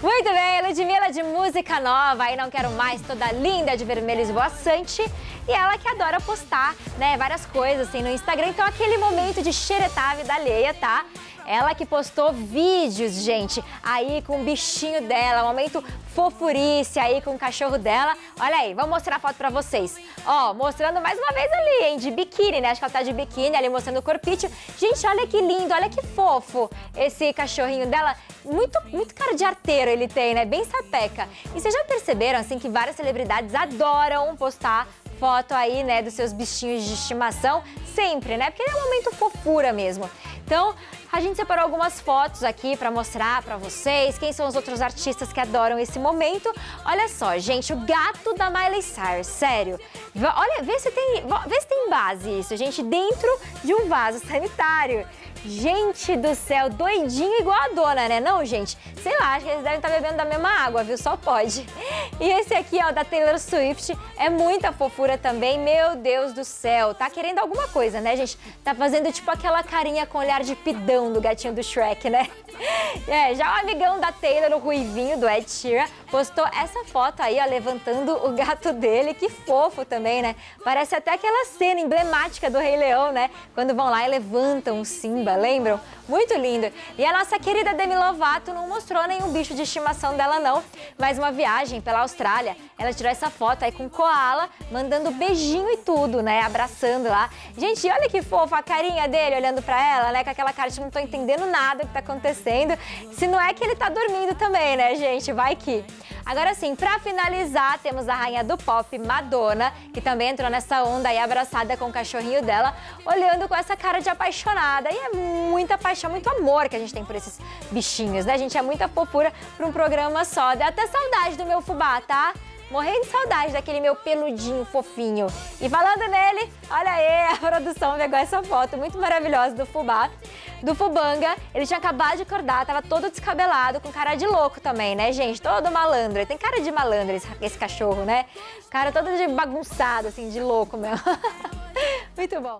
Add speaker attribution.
Speaker 1: Muito bem, Ludmilla de música nova, e não quero mais, toda linda de vermelho esvoaçante. E ela que adora postar, né, várias coisas assim no Instagram, então aquele momento de xeretar a vida alheia, tá? Ela que postou vídeos, gente, aí com o bichinho dela, um momento fofurice aí com o cachorro dela. Olha aí, vamos mostrar a foto pra vocês. Ó, mostrando mais uma vez ali, hein, de biquíni, né? Acho que ela tá de biquíni ali mostrando o corpite. Gente, olha que lindo, olha que fofo esse cachorrinho dela. Muito, muito cara de arteiro ele tem, né? Bem sapeca. E vocês já perceberam, assim, que várias celebridades adoram postar foto aí, né, dos seus bichinhos de estimação, sempre, né? Porque é um momento fofura mesmo. Então, a gente separou algumas fotos aqui para mostrar para vocês quem são os outros artistas que adoram esse momento. Olha só, gente, o gato da Miley Cyrus, sério. Olha, vê se tem, vê se tem base isso, gente, dentro de um vaso sanitário. Gente do céu, doidinho igual a dona, né? Não, gente? Sei lá, acho que eles devem estar bebendo da mesma água, viu? Só pode. E esse aqui, ó, da Taylor Swift, é muita fofura também. Meu Deus do céu. Tá querendo alguma coisa, né, gente? Tá fazendo tipo aquela carinha com olhar de pidão do gatinho do Shrek, né? É, já o amigão da Taylor, o ruivinho do Ed Sheeran, postou essa foto aí, ó, levantando o gato dele. Que fofo também, né? Parece até aquela cena emblemática do Rei Leão, né? Quando vão lá e levantam o Simba, lembram? Muito lindo. E a nossa querida Demi Lovato não mostrou nenhum bicho de estimação dela, não. Mas uma viagem pela Austrália, ela tirou essa foto aí com o Koala, mandando beijinho e tudo, né? Abraçando lá. Gente, olha que fofa a carinha dele olhando pra ela, né? Com aquela cara de não tô entendendo nada que tá acontecendo. Se não é que ele tá dormindo também, né, gente? Vai que. Agora sim, para finalizar, temos a rainha do pop, Madonna, que também entrou nessa onda aí abraçada com o cachorrinho dela, olhando com essa cara de apaixonada. E é muita paixão, muito amor que a gente tem por esses bichinhos, né, gente? É muita fofura para um programa só. Dá até saudade do meu fubá, tá? Morrendo de saudade daquele meu peludinho fofinho. E falando nele, olha aí, a produção pegou essa foto muito maravilhosa do fubá, do fubanga. Ele tinha acabado de acordar, tava todo descabelado, com cara de louco também, né, gente? Todo malandro. Ele tem cara de malandro esse, esse cachorro, né? Cara todo de bagunçado, assim, de louco mesmo. muito bom.